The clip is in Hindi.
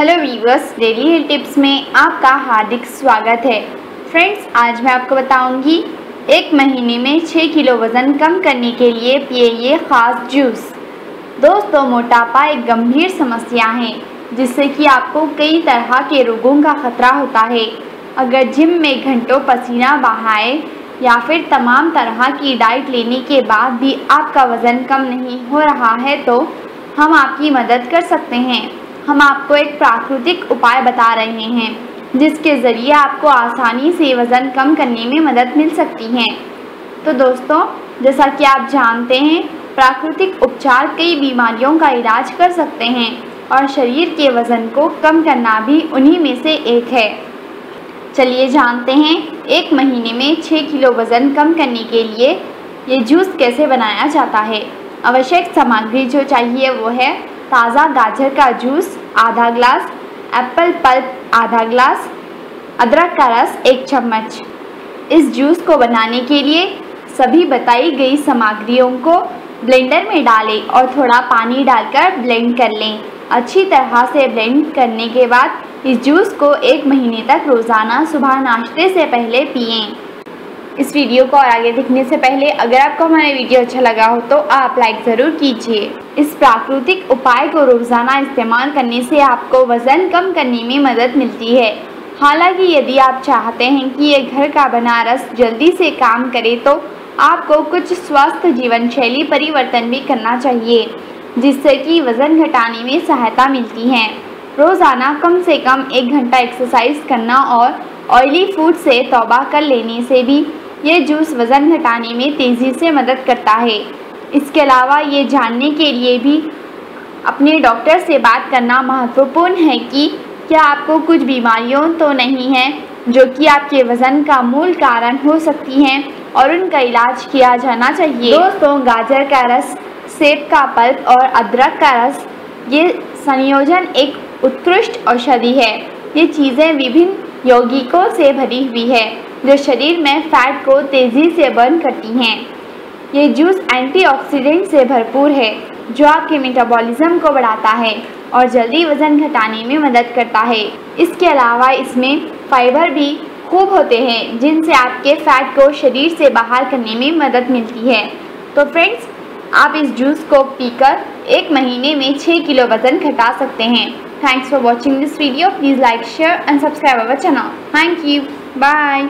Hello viewers daily health tips में आपका हार्दिक स्वागत है। फ्रेंड्स आज मैं आपको बताऊँगी, एक महीने में छः किलो वज़न कम करने के लिए पिए ये ख़ास जूस दोस्तों, मोटापा एक गंभीर समस्या है, जिससे कि आपको कई तरह के रोगों का खतरा होता है। अगर जिम में घंटों पसीना बहाए, या फिर तमाम तरह की डाइट लेने के बाद भी आपका वज़न कम नहीं हो रहा है तो हम आपकी मदद कर सकते हैं। हम आपको एक प्राकृतिक उपाय बता रहे हैं, जिसके ज़रिए आपको आसानी से वज़न कम करने में मदद मिल सकती है। तो दोस्तों, जैसा कि आप जानते हैं, प्राकृतिक उपचार कई बीमारियों का इलाज कर सकते हैं और शरीर के वज़न को कम करना भी उन्हीं में से एक है। चलिए जानते हैं, एक महीने में छः किलो वज़न कम करने के लिए ये जूस कैसे बनाया जाता है। आवश्यक सामग्री जो चाहिए वो है ताज़ा गाजर का जूस, आधा ग्लास, एप्पल पल्प, आधा ग्लास, अदरक का रस, एक चम्मच। इस जूस को बनाने के लिए सभी बताई गई सामग्रियों को ब्लेंडर में डालें और थोड़ा पानी डालकर ब्लेंड कर लें। अच्छी तरह से ब्लेंड करने के बाद इस जूस को एक महीने तक रोज़ाना सुबह नाश्ते से पहले पिएँ। इस वीडियो को और आगे देखने से पहले अगर आपको हमारा वीडियो अच्छा लगा हो तो आप लाइक ज़रूर कीजिए। इस प्राकृतिक उपाय को रोज़ाना इस्तेमाल करने से आपको वज़न कम करने में मदद मिलती है। हालाँकि यदि आप चाहते हैं कि ये घर का बना रस जल्दी से काम करे तो आपको कुछ स्वस्थ जीवन शैली परिवर्तन भी करना चाहिए, जिससे कि वज़न घटाने में सहायता मिलती है। रोज़ाना कम से कम एक घंटा एक्सरसाइज करना और ऑयली फ़ूड से तौबा कर लेने से भी ये जूस वज़न घटाने में तेज़ी से मदद करता है। इसके अलावा ये जानने के लिए भी अपने डॉक्टर से बात करना महत्वपूर्ण है कि क्या आपको कुछ बीमारियों तो नहीं हैं, जो कि आपके वज़न का मूल कारण हो सकती हैं और उनका इलाज किया जाना चाहिए। दोस्तों, गाजर का रस, सेब का पल्प और अदरक का रस, ये संयोजन एक उत्कृष्ट औषधि है। ये चीज़ें विभिन्न यौगिकों से भरी हुई है। जो शरीर में फैट को तेज़ी से बर्न करती हैं। ये जूस एंटीऑक्सीडेंट से भरपूर है, जो आपके मेटाबॉलिज्म को बढ़ाता है और जल्दी वज़न घटाने में मदद करता है। इसके अलावा इसमें फाइबर भी खूब होते हैं, जिनसे आपके फैट को शरीर से बाहर करने में मदद मिलती है। तो फ्रेंड्स आप इस जूस को पीकर एक महीने में छः किलो वज़न घटा सकते हैं। Thanks for watching this video please like share and subscribe our channel thank you bye